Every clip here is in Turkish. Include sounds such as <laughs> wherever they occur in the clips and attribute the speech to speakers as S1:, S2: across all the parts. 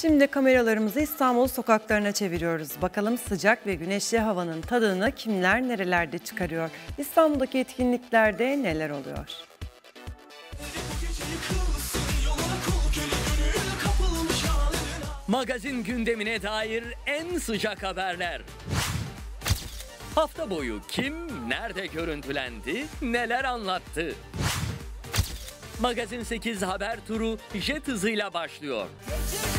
S1: Şimdi kameralarımızı İstanbul sokaklarına çeviriyoruz. Bakalım sıcak ve güneşli havanın tadını kimler nerelerde çıkarıyor? İstanbul'daki etkinliklerde neler oluyor?
S2: Magazin gündemine dair en sıcak haberler. Hafta boyu kim nerede görüntülendi, neler anlattı? Magazin 8 haber turu jet hızıyla başlıyor.
S3: Geceleri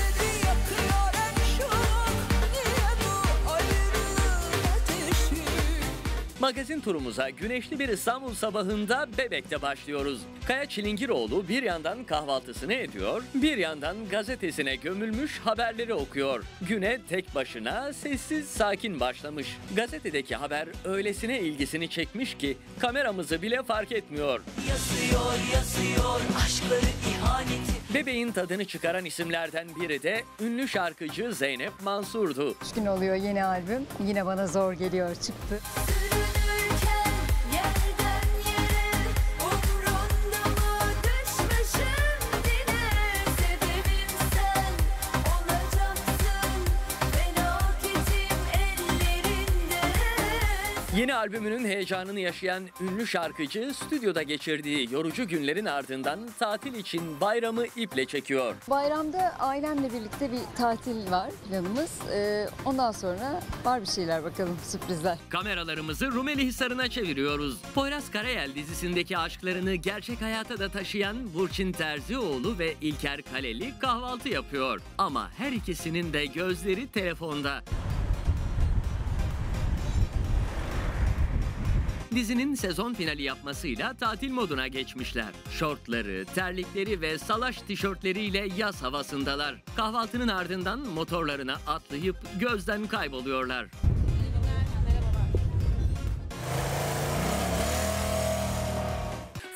S2: Magazin turumuza güneşli bir İstanbul sabahında Bebek'te başlıyoruz. Kaya Çilingiroğlu bir yandan kahvaltısını ediyor, bir yandan gazetesine gömülmüş haberleri okuyor. Güne tek başına sessiz sakin başlamış. Gazetedeki haber öylesine ilgisini çekmiş ki kameramızı bile fark etmiyor.
S3: Yazıyor yazıyor aşkları ihaneti
S2: Bebeğin tadını çıkaran isimlerden biri de ünlü şarkıcı Zeynep Mansur'du.
S4: Üç gün oluyor yeni albüm. Yine bana zor geliyor çıktı.
S2: Yeni albümünün heyecanını yaşayan ünlü şarkıcı stüdyoda geçirdiği yorucu günlerin ardından tatil için bayramı iple çekiyor.
S4: Bayramda ailemle birlikte bir tatil var planımız. Ee, ondan sonra var bir şeyler bakalım sürprizler.
S2: Kameralarımızı Rumeli Hisarı'na çeviriyoruz. Poyraz Karayel dizisindeki aşklarını gerçek hayata da taşıyan Burçin Terzioğlu ve İlker Kaleli kahvaltı yapıyor. Ama her ikisinin de gözleri telefonda. Dizinin sezon finali yapmasıyla tatil moduna geçmişler. Şortları, terlikleri ve salaş tişörtleriyle yaz havasındalar. Kahvaltının ardından motorlarına atlayıp gözden kayboluyorlar.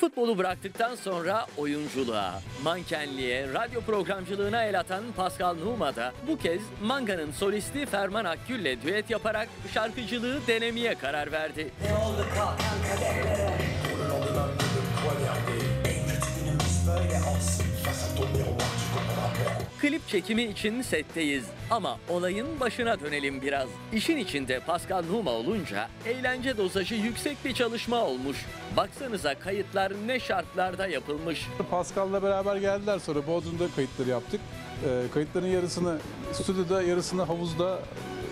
S2: Futbolu bıraktıktan sonra oyunculuğa, mankenliğe, radyo programcılığına el atan Pascal Numa da bu kez Manga'nın solisti Ferman Akgül'le düet yaparak şarkıcılığı denemeye karar verdi. Klip çekimi için setteyiz ama olayın başına dönelim biraz. İşin içinde Pascal Numa olunca eğlence dozajı yüksek bir çalışma olmuş. Baksanıza kayıtlar ne şartlarda yapılmış.
S5: Pascal'la beraber geldiler sonra Bodrum'da kayıtları yaptık. Ee, kayıtların yarısını stüdyoda yarısını havuzda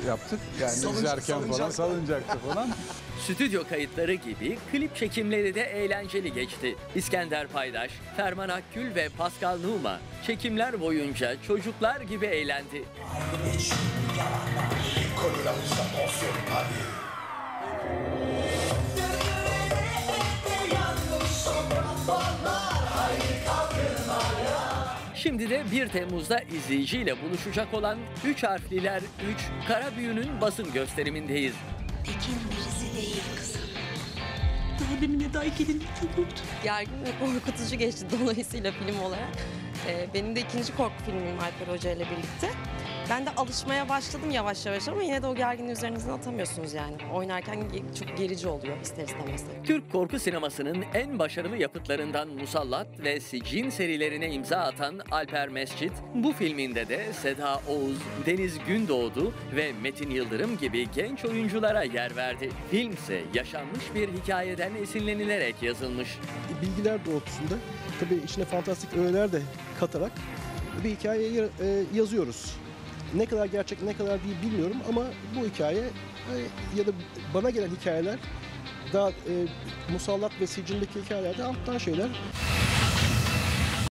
S5: yaptık. Yani izlerken falan salıncakta falan. <laughs>
S2: Stüdyo kayıtları gibi klip çekimleri de eğlenceli geçti. İskender Paydaş, Ferman Akgül ve Pascal Numa çekimler boyunca çocuklar gibi eğlendi. Şimdi de 1 Temmuz'da izleyiciyle buluşacak olan 3 harfliler 3 Kara Büyü'nün basın gösterimindeyiz.
S3: Tekin birisi değil kızım
S6: Daha demin Eda İkeli'nin bulurdu.
S7: gergin ve korkutucu geçti dolayısıyla film olarak. Ee, benim de ikinci korku filmim Alper Hoca ile birlikte. Ben de alışmaya başladım yavaş yavaş ama yine de o gerginliği üzerinizden atamıyorsunuz yani. Oynarken çok gerici oluyor ister istemez.
S2: Türk korku sinemasının en başarılı yapıtlarından Musallat ve Sicin serilerine imza atan Alper Mescit, bu filminde de Seda Oğuz, Deniz Gündoğdu ve Metin Yıldırım gibi genç oyunculara yer verdi. Film ise yaşanmış bir hikayeden esinlenilerek yazılmış.
S8: bilgiler doğrultusunda tabii içine fantastik öğeler de katarak bir hikaye e, yazıyoruz. Ne kadar gerçek ne kadar değil bilmiyorum ama bu hikaye e, ya da bana gelen hikayeler daha e, musallat ve sicindeki hikayelerde alttan şeyler.